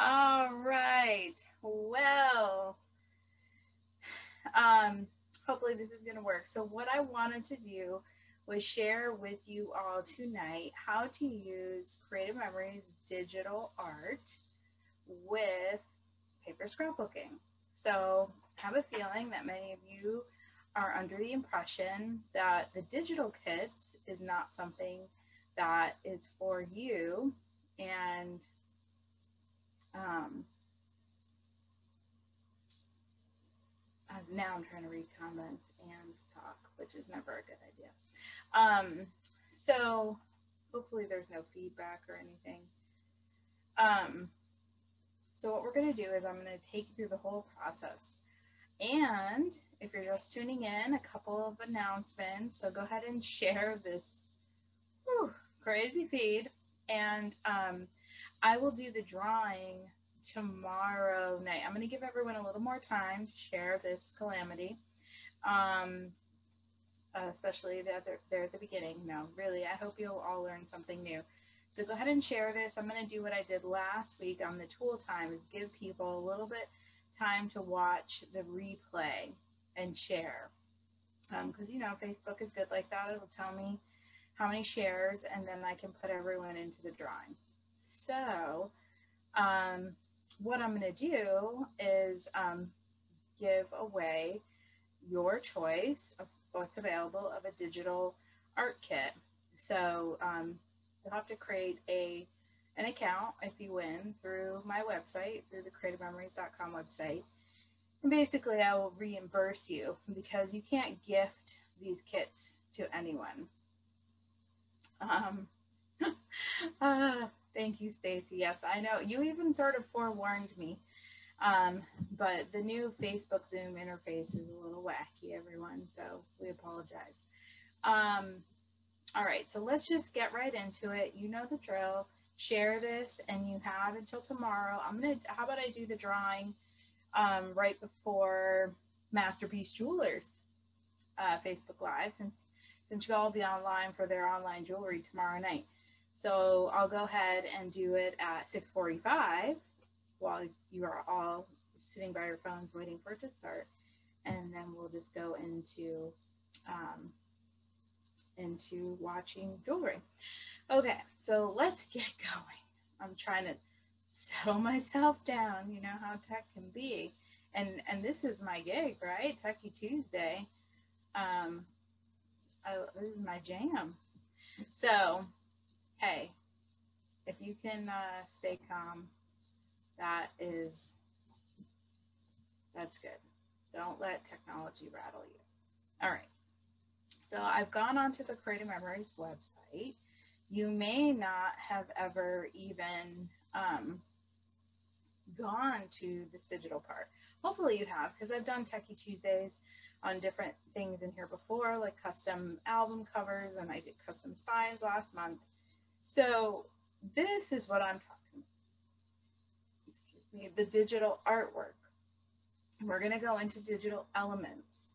All right. Well, um, hopefully this is going to work. So what I wanted to do was share with you all tonight how to use Creative Memories digital art with paper scrapbooking. So I have a feeling that many of you are under the impression that the digital kits is not something that is for you and um, now I'm trying to read comments and talk, which is never a good idea. Um, so hopefully there's no feedback or anything. Um, so what we're going to do is I'm going to take you through the whole process. And if you're just tuning in, a couple of announcements. So go ahead and share this whew, crazy feed. And um, I will do the drawing tomorrow night. I'm going to give everyone a little more time to share this calamity. Um, uh, especially that they're, they're at the beginning. No, really, I hope you'll all learn something new. So go ahead and share this. I'm going to do what I did last week on the tool time give people a little bit time to watch the replay and share. Because, um, you know, Facebook is good like that. It'll tell me how many shares and then I can put everyone into the drawing. So um, what I'm going to do is um, give away your choice of what's available of a digital art kit. So um, you'll have to create a an account if you win through my website, through the creativememories.com website. And basically I will reimburse you because you can't gift these kits to anyone. Um, uh, thank you, Stacy. Yes, I know. You even sort of forewarned me um, but the new Facebook Zoom interface is a little wacky, everyone, so we apologize. Um, all right, so let's just get right into it. You know the drill. Share this, and you have until tomorrow. I'm gonna. How about I do the drawing um, right before Masterpiece Jewelers uh, Facebook Live, since since you all be online for their online jewelry tomorrow night. So I'll go ahead and do it at 6:45 while you are all sitting by your phones waiting for it to start. And then we'll just go into um, into watching jewelry. Okay, so let's get going. I'm trying to settle myself down. You know how tech can be, and and this is my gig, right? Techie Tuesday. Um, I, this is my jam. So, hey, if you can uh, stay calm that is, that's good. Don't let technology rattle you. All right. So I've gone onto the Creative Memories website. You may not have ever even um, gone to this digital part. Hopefully you have, because I've done Techie Tuesdays on different things in here before, like custom album covers, and I did custom spines last month. So this is what I'm talking excuse me, the digital artwork. We're going to go into digital elements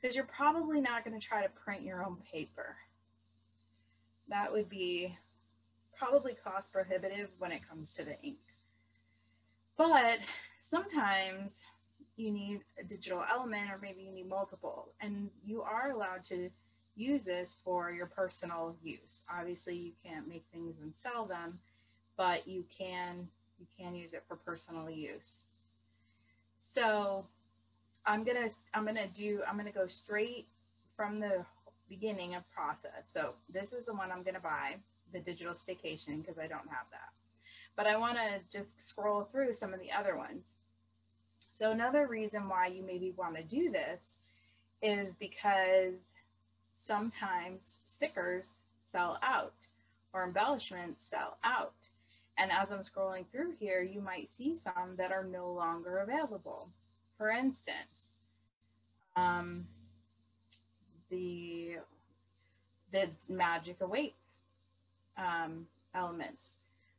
because you're probably not going to try to print your own paper. That would be probably cost prohibitive when it comes to the ink. But sometimes you need a digital element or maybe you need multiple and you are allowed to use this for your personal use. Obviously you can't make things and sell them, but you can you can use it for personal use. So I'm gonna I'm gonna do I'm gonna go straight from the beginning of process. So this is the one I'm gonna buy, the digital staycation, because I don't have that. But I wanna just scroll through some of the other ones. So another reason why you maybe wanna do this is because sometimes stickers sell out or embellishments sell out. And as I'm scrolling through here, you might see some that are no longer available. For instance, um, the, the magic awaits um, elements.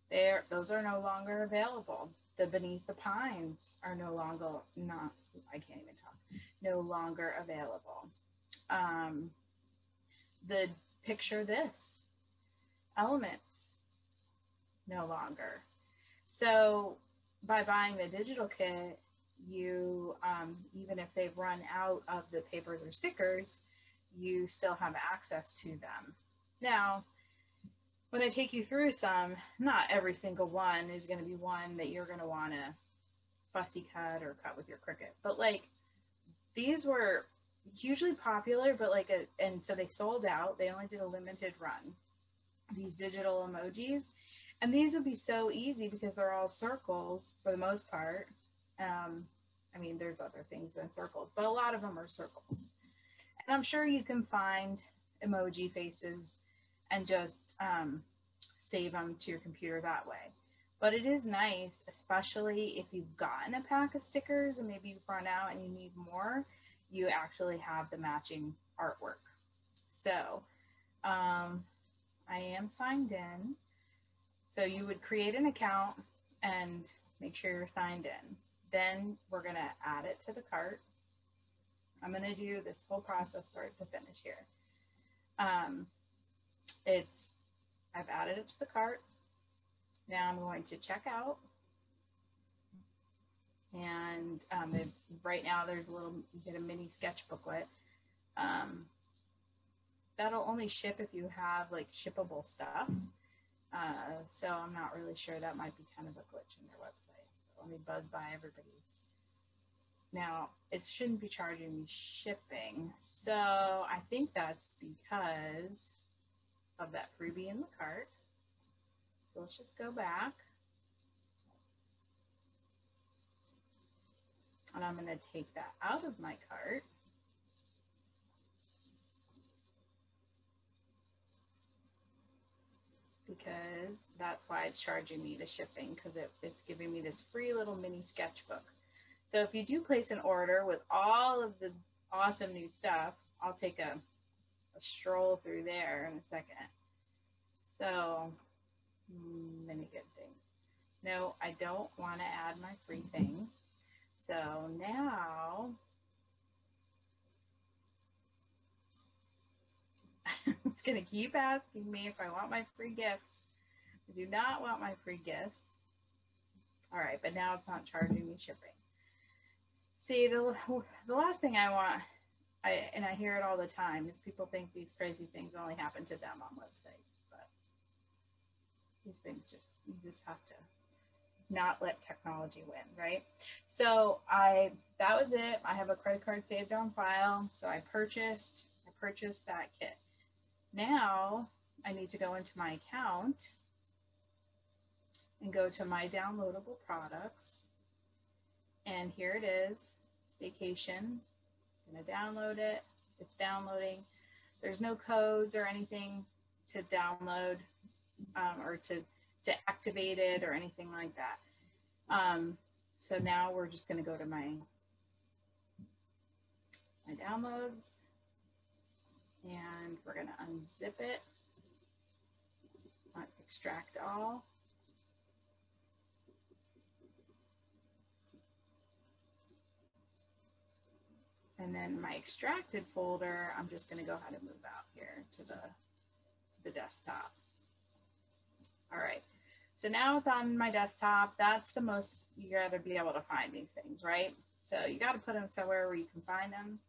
There, those are no longer available. The beneath the pines are no longer not. I can't even talk. No longer available. Um, the picture this elements no longer. So by buying the digital kit, you, um, even if they've run out of the papers or stickers, you still have access to them. Now, when I take you through some, not every single one is going to be one that you're going to want to fussy cut or cut with your Cricut. But like these were hugely popular, but like a, and so they sold out. They only did a limited run. These digital emojis. And these would be so easy because they're all circles for the most part. Um, I mean, there's other things than circles, but a lot of them are circles. And I'm sure you can find emoji faces and just um, save them to your computer that way. But it is nice, especially if you've gotten a pack of stickers and maybe you've run out and you need more, you actually have the matching artwork. So um, I am signed in. So you would create an account and make sure you're signed in. Then we're going to add it to the cart. I'm going to do this whole process start to finish here. Um, it's, I've added it to the cart. Now I'm going to check out. And um, right now there's a little, you get a mini sketch booklet. Um, that'll only ship if you have like shippable stuff. Uh, so I'm not really sure that might be kind of a glitch in their website. So let me bug by everybody's. Now it shouldn't be charging me shipping. So I think that's because of that freebie in the cart. So let's just go back. And I'm going to take that out of my cart. Because that's why it's charging me the shipping because it, it's giving me this free little mini sketchbook. So if you do place an order with all of the awesome new stuff, I'll take a, a stroll through there in a second. So mm, many good things. No, I don't want to add my free thing. So now it's going to keep asking me if I want my free gifts. I do not want my free gifts. All right, but now it's not charging me shipping. See, the, the last thing I want, I, and I hear it all the time, is people think these crazy things only happen to them on websites But these things just you just have to not let technology win, right? So I that was it. I have a credit card saved on file. So I purchased I purchased that kit. Now I need to go into my account and go to my downloadable products. And here it is, Staycation. I'm gonna download it. It's downloading. There's no codes or anything to download um, or to, to activate it or anything like that. Um, so now we're just going to go to my, my downloads and we're going to unzip it, extract all. And then my extracted folder, I'm just going to go ahead and move out here to the, to the desktop. All right. So now it's on my desktop. That's the most you gotta be able to find these things, right? So you gotta put them somewhere where you can find them.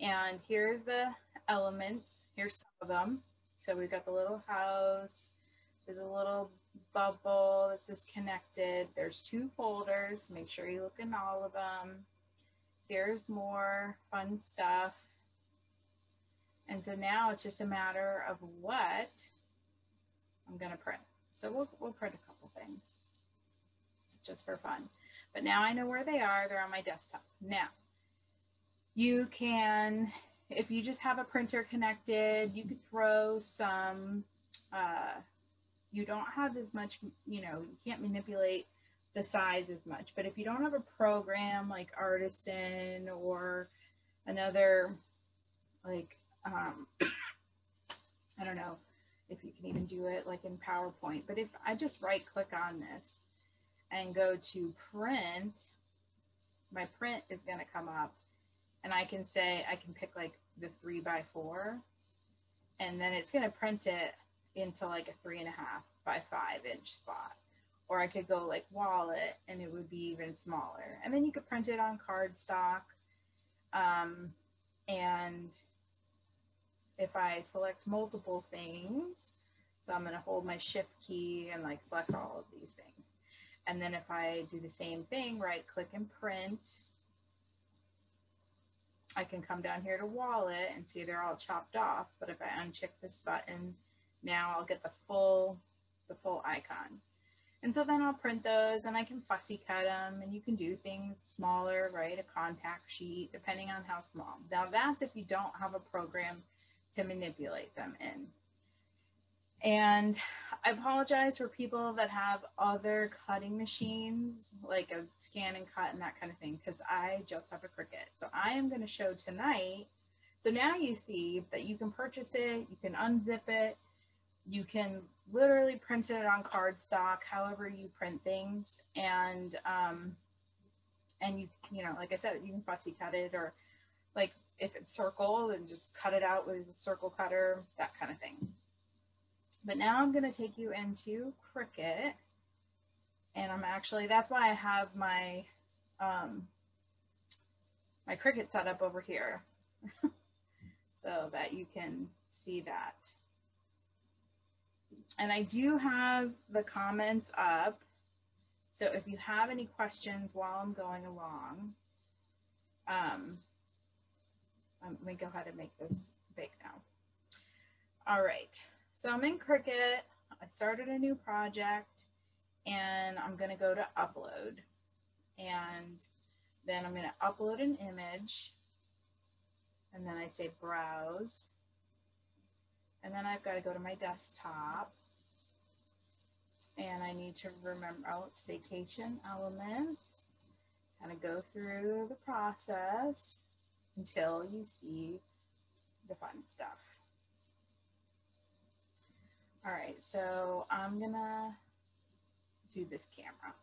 And here's the elements. Here's some of them. So we've got the little house. There's a little bubble that says connected. There's two folders. Make sure you look in all of them. Here's more fun stuff. And so now it's just a matter of what I'm going to print. So we'll, we'll print a couple things just for fun. But now I know where they are. They're on my desktop. Now, you can, if you just have a printer connected, you could throw some, uh, you don't have as much, you know, you can't manipulate the size as much. But if you don't have a program like Artisan or another, like, um, I don't know, if you can even do it like in PowerPoint. But if I just right click on this and go to print, my print is going to come up and I can say, I can pick like the three by four and then it's going to print it into like a three and a half by five inch spot. or I could go like wallet and it would be even smaller. And then you could print it on cardstock. Um, and if I select multiple things, so I'm going to hold my shift key and like select all of these things. And then if I do the same thing, right click and print, I can come down here to wallet and see they're all chopped off. But if I uncheck this button, now I'll get the full, the full icon. And so then I'll print those and I can fussy cut them and you can do things smaller, right? A contact sheet, depending on how small. Now that's if you don't have a program to manipulate them in. And I apologize for people that have other cutting machines, like a scan and cut and that kind of thing, because I just have a Cricut. So I am going to show tonight. So now you see that you can purchase it, you can unzip it, you can literally print it on cardstock, however you print things, and um, and you you know, like I said, you can fussy cut it or like if it's circle, then just cut it out with a circle cutter, that kind of thing. But now I'm going to take you into Cricut. And I'm actually, that's why I have my, um, my Cricut set up over here. so that you can see that. And I do have the comments up. So if you have any questions while I'm going along, um, um let me go ahead and make this big now. All right. So I'm in Cricut. I started a new project and I'm going to go to upload. And then I'm going to upload an image. And then I say browse. And then I've got to go to my desktop. And I need to remember, oh, it's staycation elements. Kind of go through the process until you see the fun stuff. All right, so I'm gonna do this camera.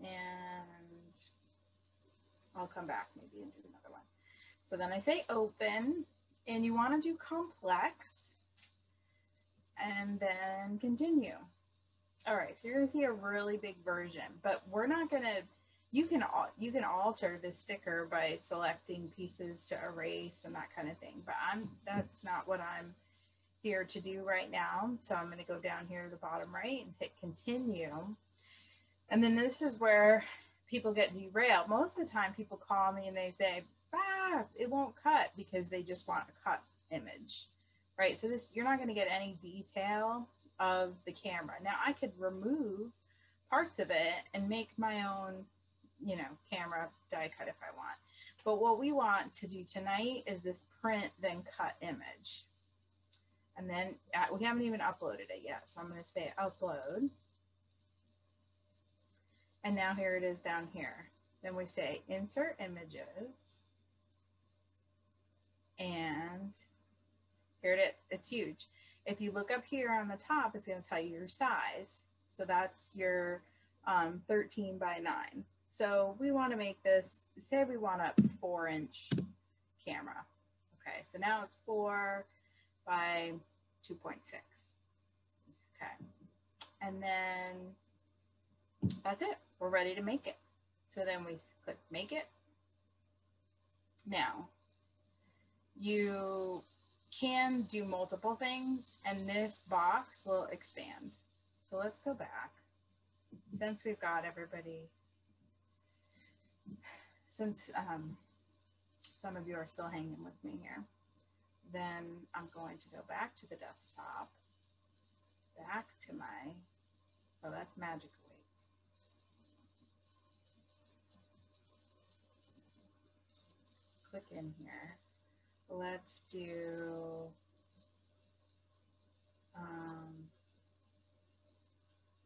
And I'll come back maybe and do another one. So then I say open and you wanna do complex and then continue. All right, so you're gonna see a really big version, but we're not gonna you can you can alter the sticker by selecting pieces to erase and that kind of thing but i'm that's not what i'm here to do right now. So i'm going to go down here to the bottom right and hit continue. And then this is where people get derailed. Most of the time people call me and they say ah it won't cut because they just want a cut image right? So this you're not going to get any detail of the camera. Now i could remove parts of it and make my own you know, camera die cut if I want. But what we want to do tonight is this print then cut image. And then uh, we haven't even uploaded it yet. So I'm going to say upload. And now here it is down here. Then we say insert images. And here it is. It's huge. If you look up here on the top, it's going to tell you your size. So that's your um, 13 by 9. So we want to make this, say we want a four inch camera. Okay, so now it's four by 2.6. Okay, and then that's it. We're ready to make it. So then we click make it. Now, you can do multiple things and this box will expand. So let's go back. Since we've got everybody since um, some of you are still hanging with me here, then I'm going to go back to the desktop, back to my, oh, that's Magic Awaits. Click in here. Let's do, um,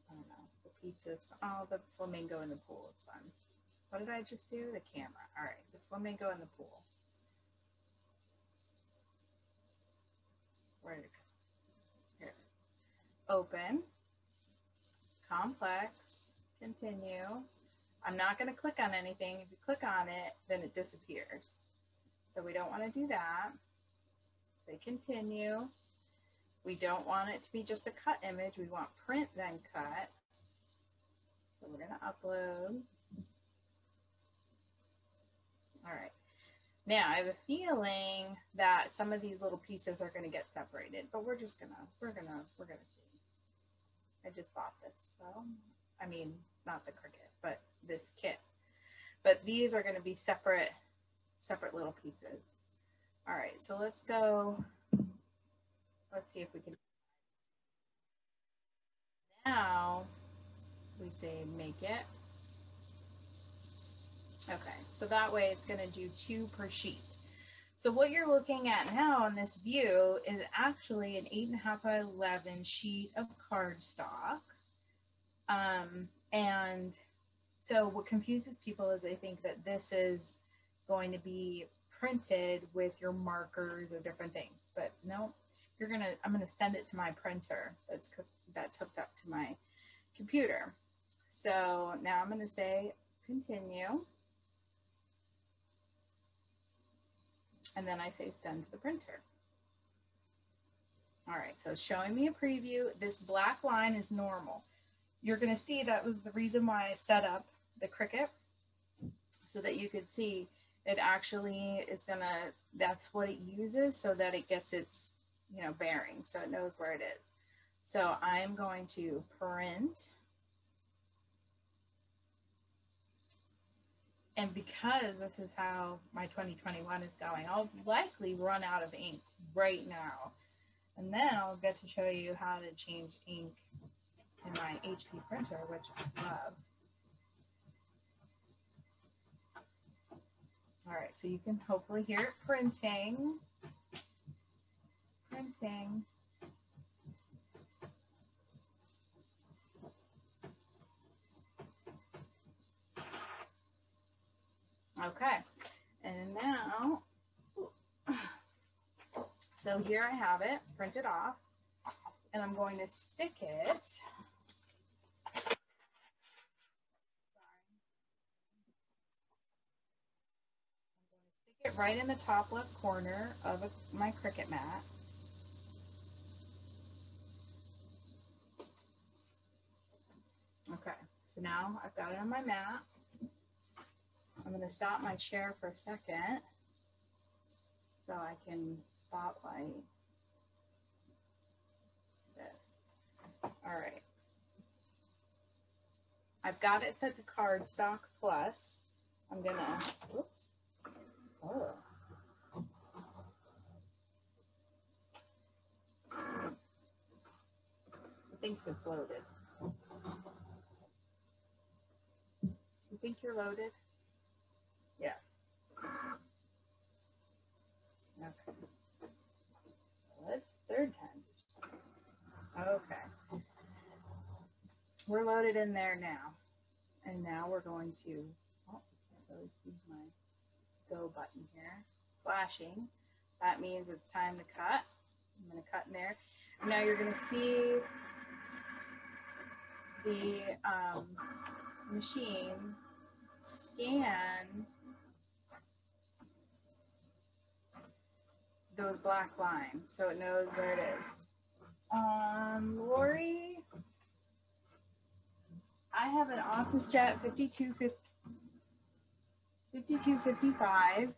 I don't know, the pizzas. Oh, the flamingo in the pool is fun. What did I just do? The camera. All right, the flamingo in the pool. Where did it go? Here. Open. Complex. Continue. I'm not going to click on anything. If you click on it, then it disappears. So we don't want to do that. Say continue. We don't want it to be just a cut image. We want print then cut. So we're going to upload. All right. Now I have a feeling that some of these little pieces are going to get separated, but we're just gonna, we're gonna, we're gonna see. I just bought this, so, I mean, not the Cricut, but this kit. But these are going to be separate, separate little pieces. All right, so let's go, let's see if we can. Now, we say make it. Okay, so that way it's going to do two per sheet. So what you're looking at now on this view is actually an eight and a half by 11 sheet of cardstock. Um, and so what confuses people is they think that this is going to be printed with your markers or different things, but no, you're gonna, I'm gonna send it to my printer that's, that's hooked up to my computer. So now I'm gonna say continue. And then I say send to the printer. All right, so it's showing me a preview. This black line is normal. You're gonna see that was the reason why I set up the Cricut so that you could see it actually is gonna, that's what it uses so that it gets its, you know, bearing, so it knows where it is. So I'm going to print and because this is how my 2021 is going, I'll likely run out of ink right now. And then I'll get to show you how to change ink in my HP printer, which I love. All right, so you can hopefully hear it printing. Printing. Okay, and now, so here I have it printed off, and I'm going to stick it. it right in the top left corner of a, my Cricut mat. Okay, so now I've got it on my mat. I'm going to stop my chair for a second so I can spotlight this. All right. I've got it set to cardstock plus. I'm going to, whoops. Oh. It it's loaded. You think you're loaded? Yes. Okay. Third time. Okay. We're loaded in there now. And now we're going to, oh, there goes my go button here, flashing. That means it's time to cut. I'm going to cut in there. Now you're going to see the um, machine scan those black lines so it knows where it is. Um, Lori, I have an office OfficeJet 5255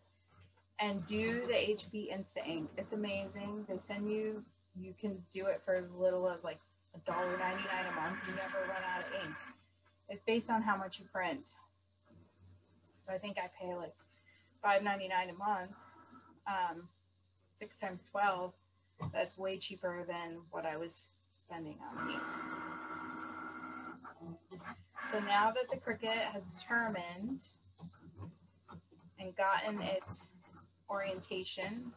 and do the HP Instant Ink. It's amazing. They send you, you can do it for as little as like a dollar ninety nine a month. You never run out of ink. It's based on how much you print. So I think I pay like five ninety nine a month. Um, six times 12, that's way cheaper than what I was spending on ink. So now that the Cricut has determined and gotten its orientation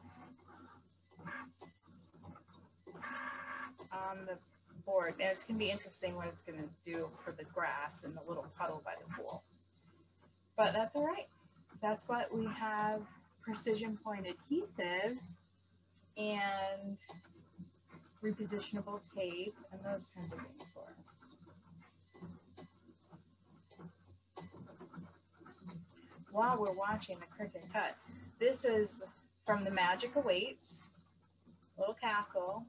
on the board, and it's going to be interesting what it's going to do for the grass and the little puddle by the pool. But that's all right. That's what we have precision point adhesive and repositionable tape and those kinds of things for. While we're watching the Cricut cut, this is from the Magic Awaits, Little Castle.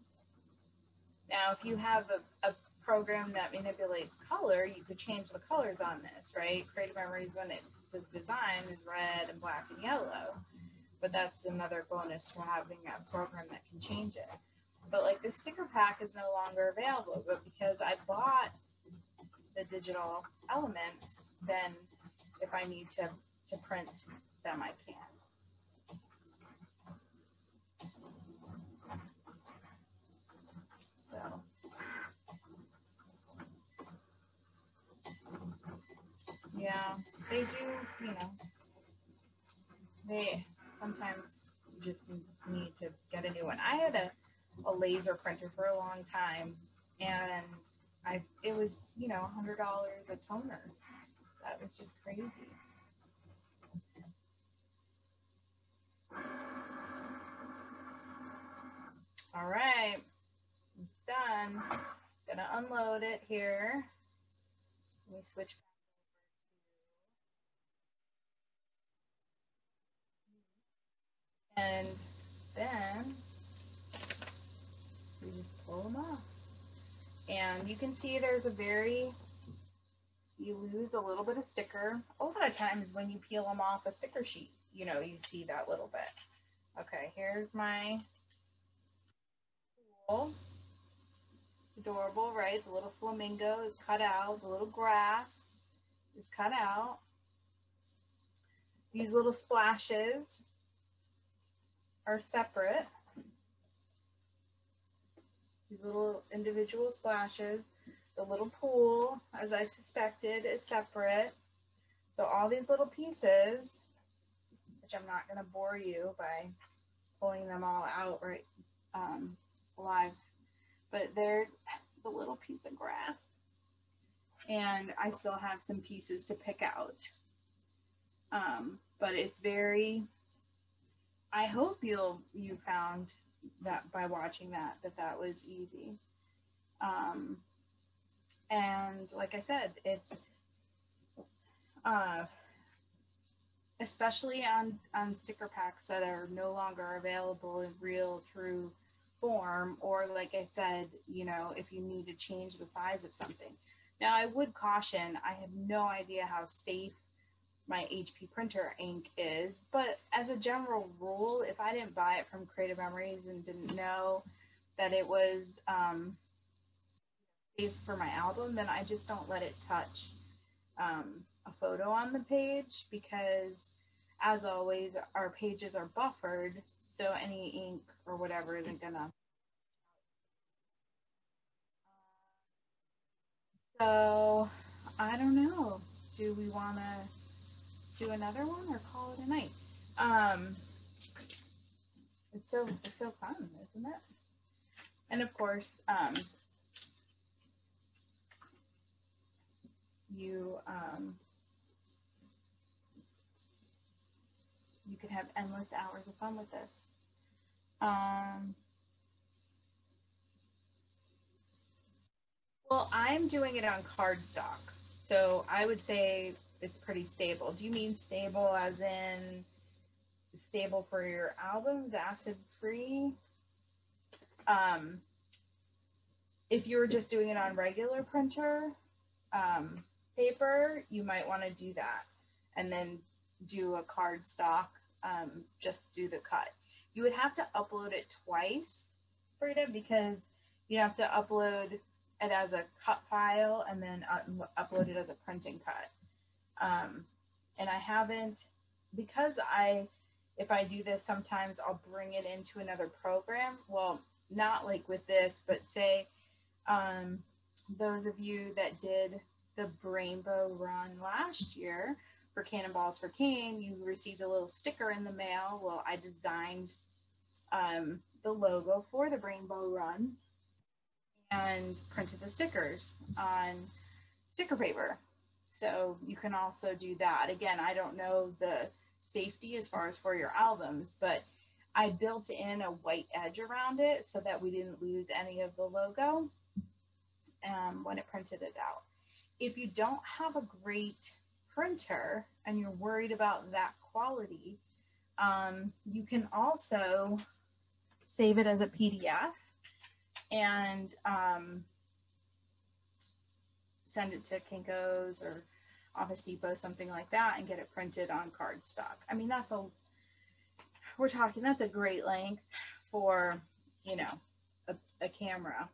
Now, if you have a, a program that manipulates color, you could change the colors on this, right? Creative Memories, when it's the design is red and black and yellow, but that's another bonus for having a program that can change it. But like the sticker pack is no longer available, but because I bought the digital elements, then if I need to, to print them, I can. So. Yeah, they do, you know, they sometimes you just need to get a new one. I had a, a laser printer for a long time and I it was, you know, hundred dollars a toner. That was just crazy. All right, it's done. Gonna unload it here. Let me switch And then you just pull them off. And you can see there's a very, you lose a little bit of sticker. A lot of times when you peel them off a sticker sheet, you know, you see that little bit. Okay, here's my tool. Adorable, right? The little flamingo is cut out. The little grass is cut out. These little splashes are separate. These little individual splashes. The little pool, as I suspected, is separate. So all these little pieces, which I'm not going to bore you by pulling them all out right um, live, but there's the little piece of grass. And I still have some pieces to pick out. Um, but it's very I hope you'll you found that by watching that that that was easy. Um, and like I said, it's uh, especially on on sticker packs that are no longer available in real true form, or like I said, you know, if you need to change the size of something. Now, I would caution, I have no idea how safe my HP printer ink is. But as a general rule, if I didn't buy it from Creative Memories and didn't know that it was um, safe for my album, then I just don't let it touch um, a photo on the page because, as always, our pages are buffered, so any ink or whatever isn't gonna. So I don't know. Do we want to do another one or call it a night. Um, it's so it's so fun, isn't it? And of course, um, you um, you can have endless hours of fun with this. Um, well, I'm doing it on cardstock, so I would say it's pretty stable. Do you mean stable as in stable for your albums, acid free? Um, if you were just doing it on regular printer um, paper, you might want to do that and then do a card stock, um, just do the cut. You would have to upload it twice, Frida, because you have to upload it as a cut file and then upload it as a printing cut. Um, and I haven't, because I, if I do this, sometimes I'll bring it into another program. Well, not like with this, but say um, those of you that did the Rainbow Run last year for Cannonballs for King, you received a little sticker in the mail. Well, I designed um, the logo for the Rainbow Run and printed the stickers on sticker paper. So you can also do that. Again, I don't know the safety as far as for your albums, but I built in a white edge around it so that we didn't lose any of the logo um, when it printed it out. If you don't have a great printer and you're worried about that quality, um, you can also save it as a PDF and um, send it to Kinko's or Office Depot, something like that, and get it printed on cardstock. I mean, that's a we're talking that's a great length for you know a, a camera,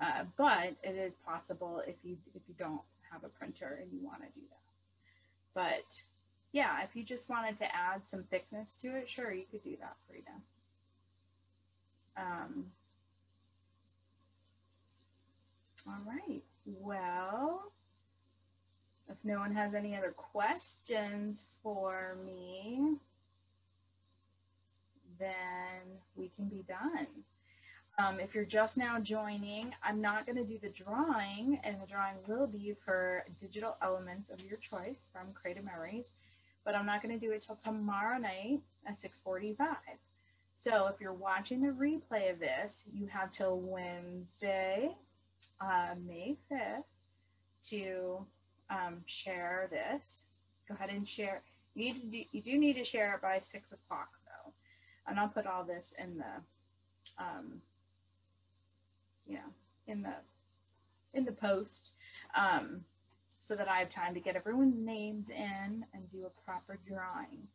uh, but it is possible if you if you don't have a printer and you want to do that. But yeah, if you just wanted to add some thickness to it, sure, you could do that, Frida. Um, all right. Well, if no one has any other questions for me, then we can be done. Um, if you're just now joining, I'm not going to do the drawing, and the drawing will be for digital elements of your choice from Creative Memories, but I'm not going to do it till tomorrow night at 6:45. So if you're watching the replay of this, you have till Wednesday, uh, May 5th, to um, share this. Go ahead and share. You need to do, you do need to share it by six o'clock though, and I'll put all this in the, um, you know, in the in the post, um, so that I have time to get everyone's names in and do a proper drawing.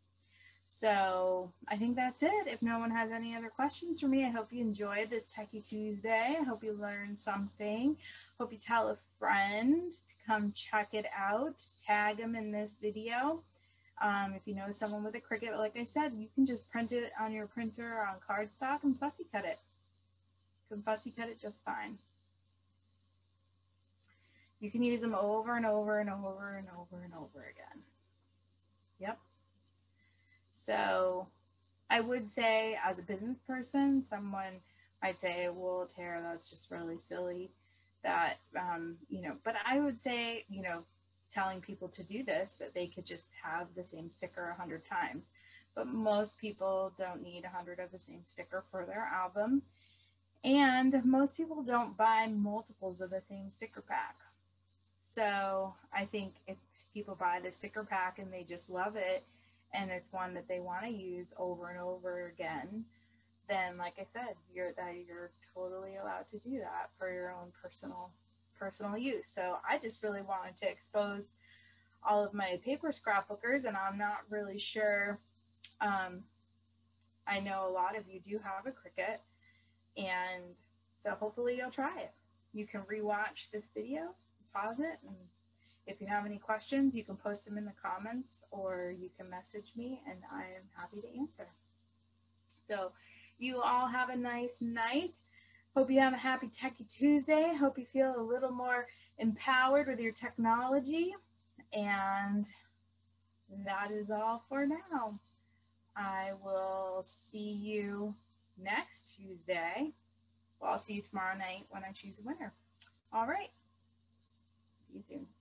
So I think that's it. If no one has any other questions for me, I hope you enjoyed this Techie Tuesday. I hope you learned something. Hope you tell a friend to come check it out. Tag them in this video. Um, if you know someone with a Cricut, like I said, you can just print it on your printer on cardstock and fussy cut it. You can fussy cut it just fine. You can use them over and over and over and over and over again. Yep. So I would say, as a business person, someone might say, well, Tara, that's just really silly. That, um, you know, but I would say, you know, telling people to do this, that they could just have the same sticker a hundred times. But most people don't need a hundred of the same sticker for their album. And most people don't buy multiples of the same sticker pack. So I think if people buy the sticker pack and they just love it, and it's one that they want to use over and over again, then like I said, you're that you're totally allowed to do that for your own personal personal use. So I just really wanted to expose all of my paper scrapbookers and I'm not really sure um, I know a lot of you do have a Cricut and so hopefully you'll try it. You can rewatch this video, pause it and if you have any questions, you can post them in the comments or you can message me and I am happy to answer. So you all have a nice night. Hope you have a happy Techie Tuesday. Hope you feel a little more empowered with your technology. And that is all for now. I will see you next Tuesday. Well, I'll see you tomorrow night when I choose a winner. All right. See you soon.